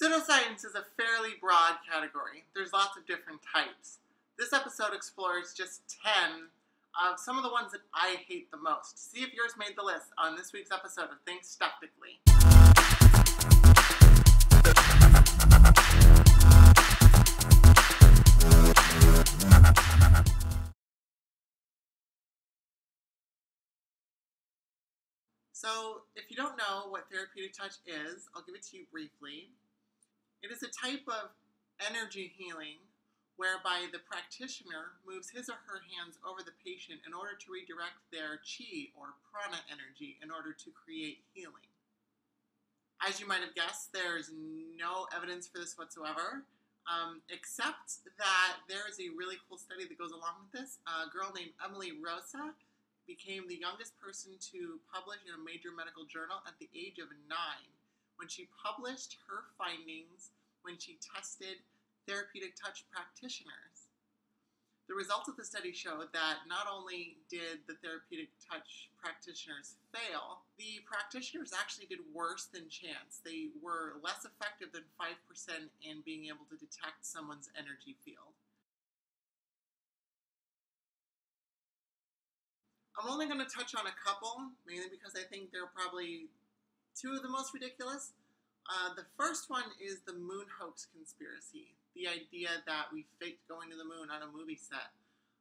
Pseudoscience is a fairly broad category. There's lots of different types. This episode explores just 10 of some of the ones that I hate the most. See if yours made the list on this week's episode of Think Skeptically. So, if you don't know what therapeutic touch is, I'll give it to you briefly. It is a type of energy healing whereby the practitioner moves his or her hands over the patient in order to redirect their chi or prana energy in order to create healing. As you might have guessed, there's no evidence for this whatsoever, um, except that there is a really cool study that goes along with this. A girl named Emily Rosa became the youngest person to publish in a major medical journal at the age of nine when she published her findings when she tested therapeutic touch practitioners. The results of the study showed that not only did the therapeutic touch practitioners fail, the practitioners actually did worse than chance. They were less effective than 5% in being able to detect someone's energy field. I'm only going to touch on a couple, mainly because I think they're probably two of the most ridiculous. Uh, the first one is the moon hoax conspiracy the idea that we faked going to the moon on a movie set.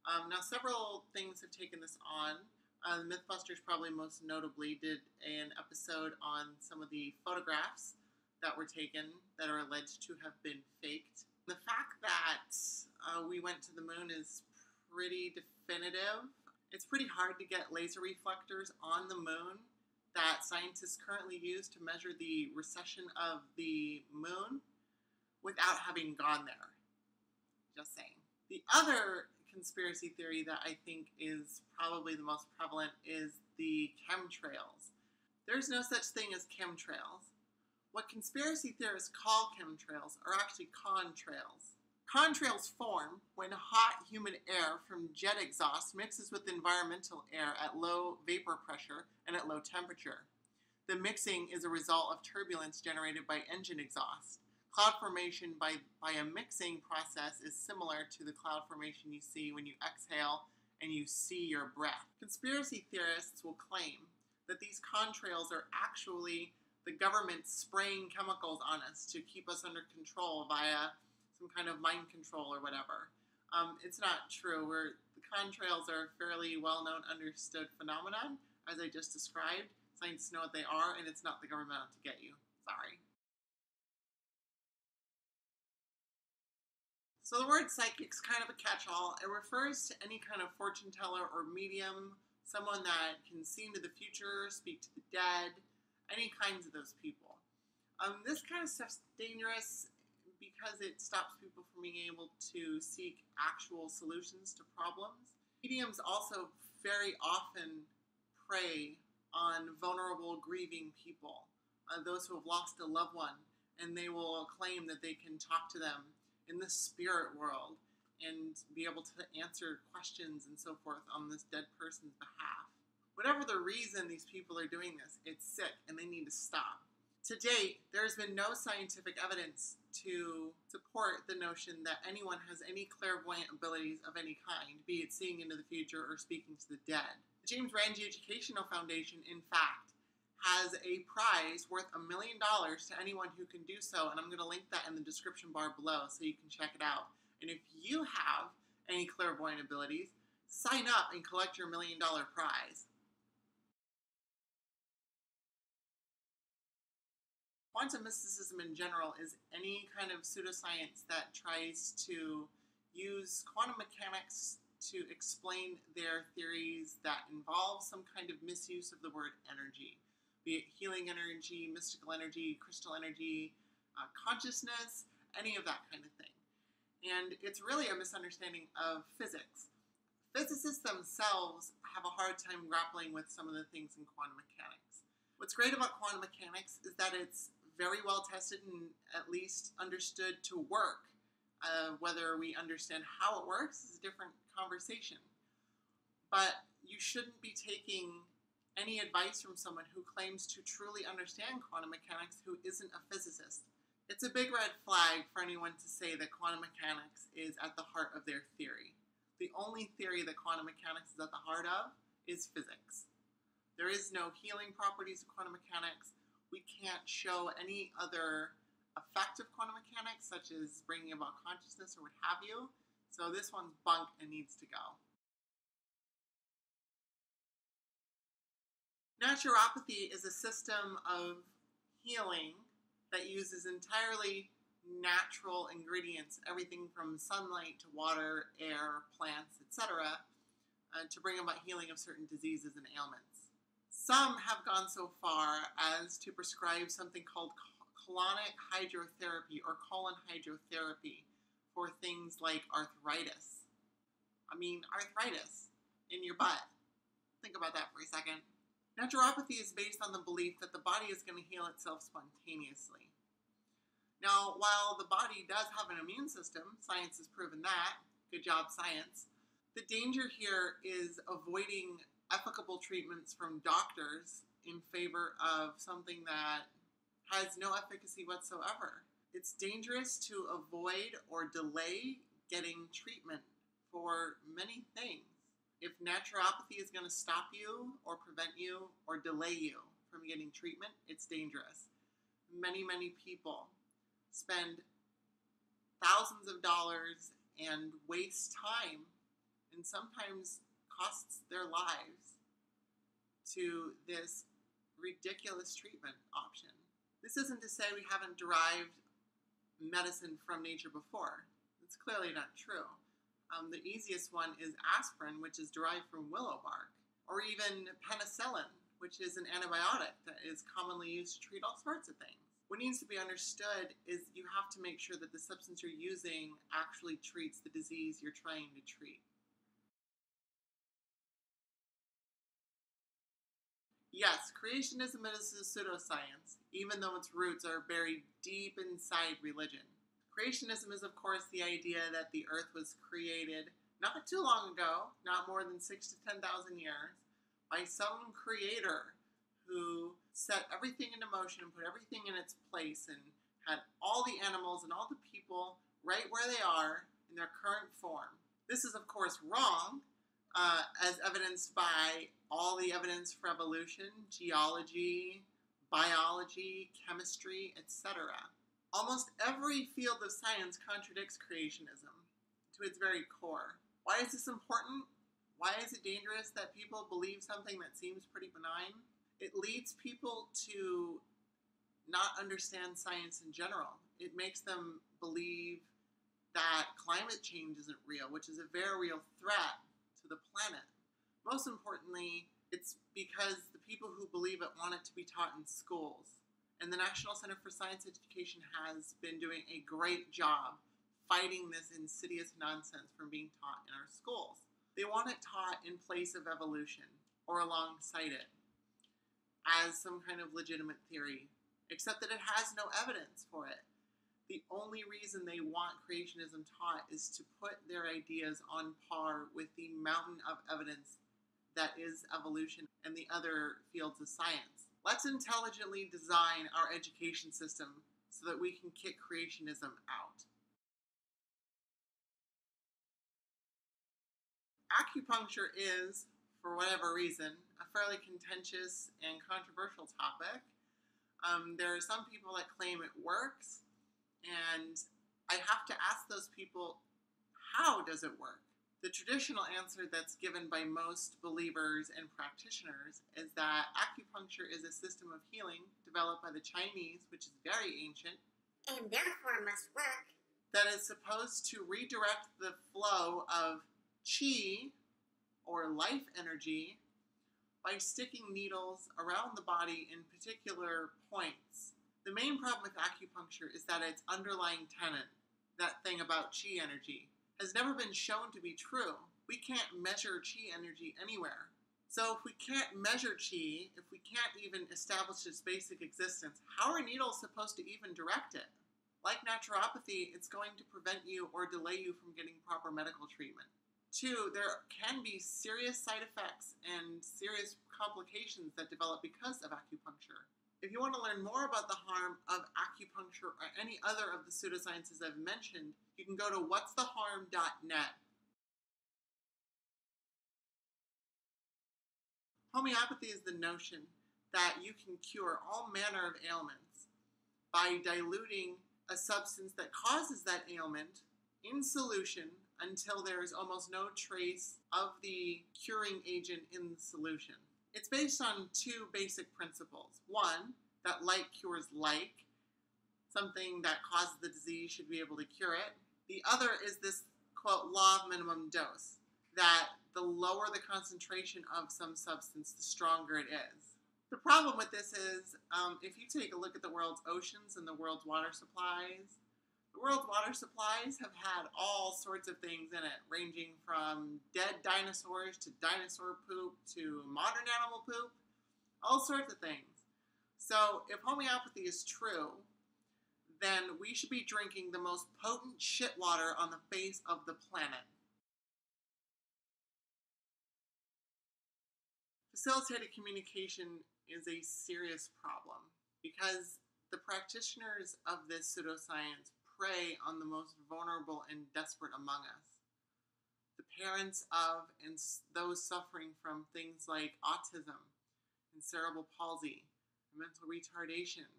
Um, now, several things have taken this on. Uh, the Mythbusters, probably most notably, did an episode on some of the photographs that were taken that are alleged to have been faked. The fact that uh, we went to the moon is pretty definitive. It's pretty hard to get laser reflectors on the moon that scientists currently use to measure the recession of the moon without having gone there. Just saying. The other conspiracy theory that I think is probably the most prevalent is the chemtrails. There's no such thing as chemtrails. What conspiracy theorists call chemtrails are actually contrails. Contrails form when hot, humid air from jet exhaust mixes with environmental air at low vapor pressure and at low temperature. The mixing is a result of turbulence generated by engine exhaust. Cloud formation by, by a mixing process is similar to the cloud formation you see when you exhale and you see your breath. Conspiracy theorists will claim that these contrails are actually the government spraying chemicals on us to keep us under control via some kind of mind control or whatever. Um, it's not true. We're, the contrails are a fairly well known, understood phenomenon, as I just described. Scientists know what they are, and it's not the government out to get you. Sorry. So the word psychic is kind of a catch-all. It refers to any kind of fortune teller or medium, someone that can see into the future, speak to the dead, any kinds of those people. Um, this kind of stuff's dangerous because it stops people from being able to seek actual solutions to problems. Mediums also very often prey on vulnerable, grieving people, uh, those who have lost a loved one, and they will claim that they can talk to them in the spirit world and be able to answer questions and so forth on this dead person's behalf. Whatever the reason these people are doing this, it's sick and they need to stop. To date, there has been no scientific evidence to support the notion that anyone has any clairvoyant abilities of any kind, be it seeing into the future or speaking to the dead. The James Randi Educational Foundation, in fact, has a prize worth a million dollars to anyone who can do so, and I'm going to link that in the description bar below so you can check it out. And if you have any clairvoyant abilities, sign up and collect your million dollar prize. Quantum mysticism in general is any kind of pseudoscience that tries to use quantum mechanics to explain their theories that involve some kind of misuse of the word energy be it healing energy, mystical energy, crystal energy, uh, consciousness, any of that kind of thing. And it's really a misunderstanding of physics. Physicists themselves have a hard time grappling with some of the things in quantum mechanics. What's great about quantum mechanics is that it's very well tested and at least understood to work. Uh, whether we understand how it works is a different conversation. But you shouldn't be taking any advice from someone who claims to truly understand quantum mechanics who isn't a physicist. It's It's a big red flag for anyone to say that quantum mechanics is at the heart of their theory. The only theory that quantum mechanics is at the heart of is physics. There is no healing properties of quantum mechanics. We can't show any other effect of quantum mechanics, such as bringing about consciousness or what have you. So this one's bunk and needs to go. Naturopathy is a system of healing that uses entirely natural ingredients, everything from sunlight to water, air, plants, etc., uh, to bring about healing of certain diseases and ailments. Some have gone so far as to prescribe something called colonic hydrotherapy or colon hydrotherapy for things like arthritis. I mean, arthritis in your butt. Think about that for a second. Naturopathy is based on the belief that the body is going to heal itself spontaneously. Now, while the body does have an immune system, science has proven that, good job, science, the danger here is avoiding efficable treatments from doctors in favor of something that has no efficacy whatsoever. It's dangerous to avoid or delay getting treatment for many things if naturopathy is going to stop you or prevent you or delay you from getting treatment, it's dangerous. Many, many people spend thousands of dollars and waste time and sometimes costs their lives to this ridiculous treatment option. This isn't to say we haven't derived medicine from nature before. It's clearly not true. Um, the easiest one is aspirin, which is derived from willow bark, or even penicillin, which is an antibiotic that is commonly used to treat all sorts of things. What needs to be understood is you have to make sure that the substance you're using actually treats the disease you're trying to treat. Yes, creationism is a pseudoscience, even though its roots are buried deep inside religion. Creationism is, of course, the idea that the earth was created not too long ago, not more than six to 10,000 years, by some creator who set everything into motion and put everything in its place and had all the animals and all the people right where they are in their current form. This is, of course, wrong, uh, as evidenced by all the evidence for evolution, geology, biology, chemistry, etc. Almost every field of science contradicts creationism to its very core. Why is this important? Why is it dangerous that people believe something that seems pretty benign? It leads people to not understand science in general. It makes them believe that climate change isn't real, which is a very real threat the planet. Most importantly, it's because the people who believe it want it to be taught in schools. And the National Center for Science Education has been doing a great job fighting this insidious nonsense from being taught in our schools. They want it taught in place of evolution or alongside it as some kind of legitimate theory, except that it has no evidence for it. The only reason they want creationism taught is to put their ideas on par with the mountain of evidence that is evolution and the other fields of science. Let's intelligently design our education system so that we can kick creationism out. Acupuncture is, for whatever reason, a fairly contentious and controversial topic. Um, there are some people that claim it works, and I have to ask those people, how does it work? The traditional answer that's given by most believers and practitioners is that acupuncture is a system of healing developed by the Chinese, which is very ancient, and therefore must work, that is supposed to redirect the flow of qi, or life energy, by sticking needles around the body in particular points. The main problem with acupuncture is that its underlying tenet, that thing about qi energy, has never been shown to be true. We can't measure chi energy anywhere. So if we can't measure chi, if we can't even establish its basic existence, how are needles supposed to even direct it? Like naturopathy, it's going to prevent you or delay you from getting proper medical treatment. Two, there can be serious side effects and serious complications that develop because of acupuncture. If you want to learn more about the harm of acupuncture or any other of the pseudosciences I've mentioned, you can go to what'stheharm.net. Homeopathy is the notion that you can cure all manner of ailments by diluting a substance that causes that ailment in solution until there is almost no trace of the curing agent in the solution. It's based on two basic principles. One, that like cures like, something that causes the disease should be able to cure it. The other is this quote law of minimum dose, that the lower the concentration of some substance, the stronger it is. The problem with this is um, if you take a look at the world's oceans and the world's water supplies, the world's water supplies have had all sorts of things in it, ranging from dead dinosaurs to dinosaur poop to modern animal poop, all sorts of things. So, if homeopathy is true, then we should be drinking the most potent shit water on the face of the planet. Facilitated communication is a serious problem because the practitioners of this pseudoscience prey on the most vulnerable and desperate among us. The parents of and those suffering from things like autism and cerebral palsy, and mental retardation,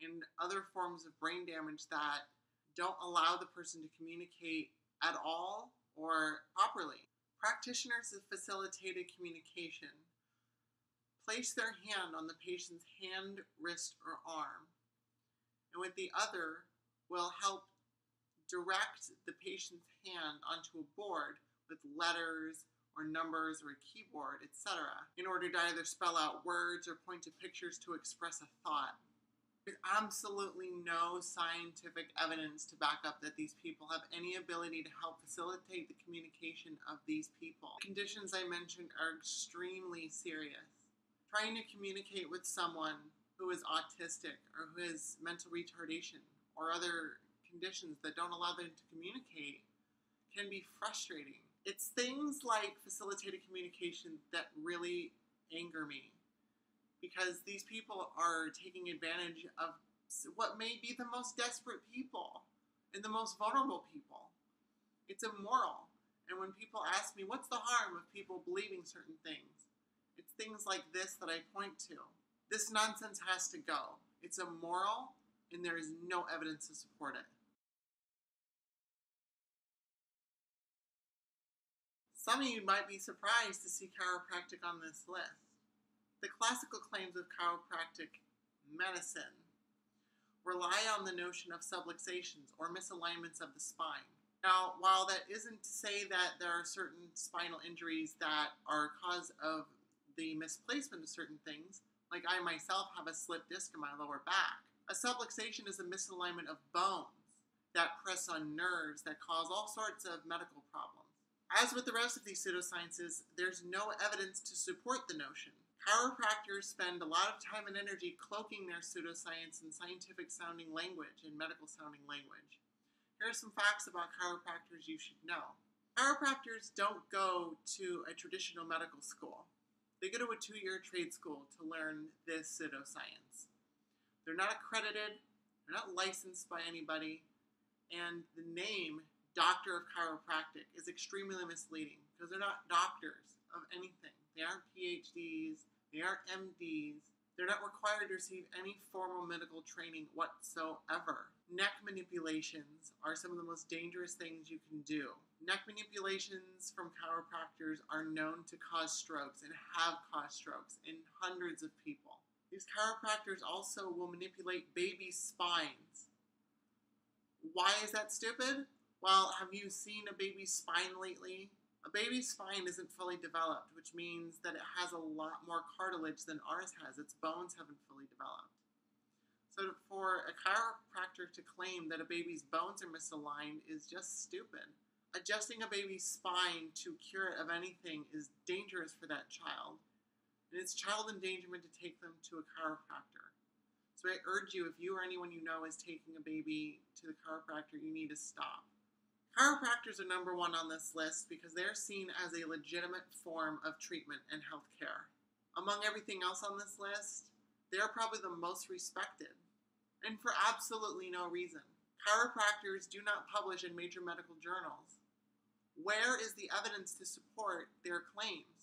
and other forms of brain damage that don't allow the person to communicate at all or properly. Practitioners of facilitated communication Place their hand on the patient's hand, wrist, or arm, and with the other will help direct the patient's hand onto a board with letters or numbers or a keyboard, etc., in order to either spell out words or point to pictures to express a thought. There's absolutely no scientific evidence to back up that these people have any ability to help facilitate the communication of these people. The Conditions I mentioned are extremely serious trying to communicate with someone who is autistic or who has mental retardation or other conditions that don't allow them to communicate can be frustrating. It's things like facilitated communication that really anger me because these people are taking advantage of what may be the most desperate people and the most vulnerable people. It's immoral. And when people ask me, what's the harm of people believing certain things? It's things like this that I point to. This nonsense has to go. It's immoral, and there is no evidence to support it. Some of you might be surprised to see chiropractic on this list. The classical claims of chiropractic medicine rely on the notion of subluxations or misalignments of the spine. Now, while that isn't to say that there are certain spinal injuries that are cause of the misplacement of certain things, like I myself have a slipped disc in my lower back. A subluxation is a misalignment of bones that press on nerves that cause all sorts of medical problems. As with the rest of these pseudosciences, there's no evidence to support the notion. Chiropractors spend a lot of time and energy cloaking their pseudoscience in scientific sounding language and medical sounding language. Here are some facts about chiropractors you should know. Chiropractors don't go to a traditional medical school. They go to a two year trade school to learn this pseudoscience. They're not accredited, they're not licensed by anybody, and the name Doctor of Chiropractic is extremely misleading because they're not doctors of anything. They aren't PhDs, they aren't MDs, they're not required to receive any formal medical training whatsoever. Neck manipulations are some of the most dangerous things you can do. Neck manipulations from chiropractors are known to cause strokes and have caused strokes in hundreds of people. These chiropractors also will manipulate baby spines. Why is that stupid? Well, have you seen a baby's spine lately? A baby's spine isn't fully developed, which means that it has a lot more cartilage than ours has. Its bones haven't fully developed. So, for a chiropractor to claim that a baby's bones are misaligned is just stupid. Adjusting a baby's spine to cure it of anything is dangerous for that child, and it's child endangerment to take them to a chiropractor. So, I urge you, if you or anyone you know is taking a baby to the chiropractor, you need to stop. Chiropractors are number one on this list because they're seen as a legitimate form of treatment and health care. Among everything else on this list, they're probably the most respected, and for absolutely no reason. Chiropractors do not publish in major medical journals. Where is the evidence to support their claims?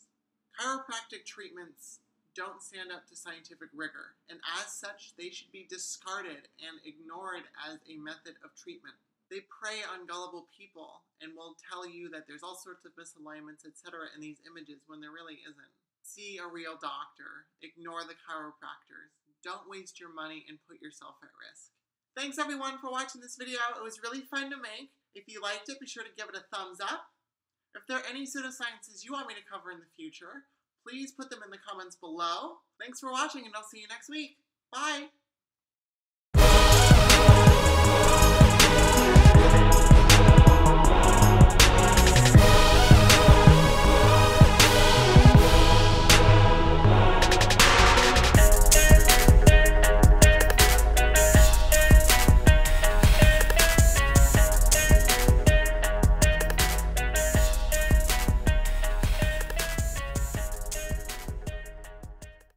Chiropractic treatments don't stand up to scientific rigor, and as such, they should be discarded and ignored as a method of treatment. They prey on gullible people and will tell you that there's all sorts of misalignments, etc., in these images when there really isn't. See a real doctor, ignore the chiropractors, don't waste your money and put yourself at risk. Thanks everyone for watching this video. It was really fun to make. If you liked it, be sure to give it a thumbs up. If there are any pseudosciences you want me to cover in the future, please put them in the comments below. Thanks for watching, and I'll see you next week. Bye!